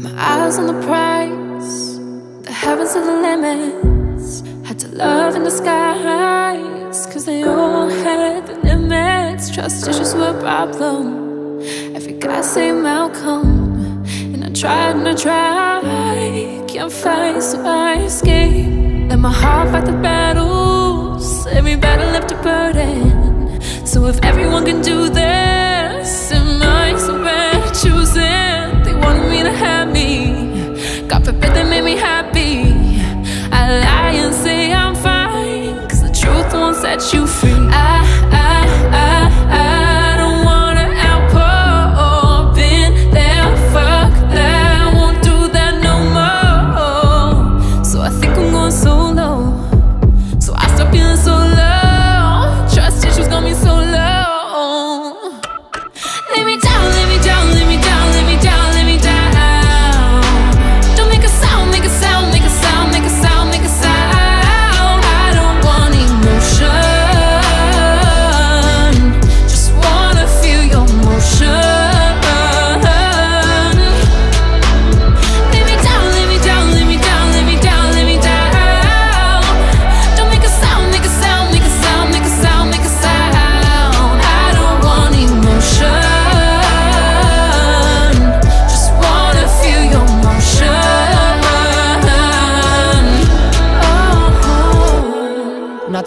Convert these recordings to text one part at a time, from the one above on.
Got my eyes on the prize, the heavens are the limits. Had to love in the skies, cause they all had the limits. Trust issues were a problem. Every guy same outcome. And I tried and I tried, can't fight, so I escape. Let my heart fight the battles, every battle left a burden. So if everyone can do this, set you free. I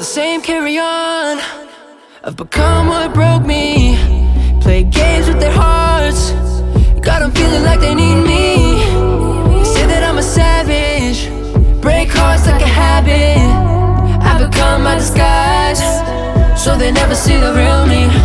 the same carry-on I've become what broke me. Play games with their hearts. Got them feeling like they need me. Say that I'm a savage. Break hearts like a habit. I've become my disguise So they never see the real me.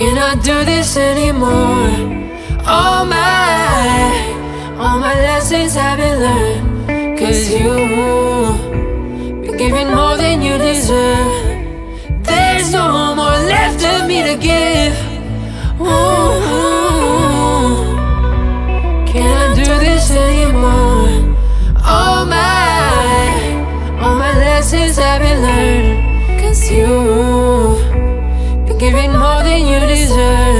Cannot do this anymore? All my, all my lessons have been learned. Cause you, been giving more than you deserve. There's no more left of me to give. Ooh, cannot do this anymore? All my, all my lessons have been learned. Cause you, been giving more freezer.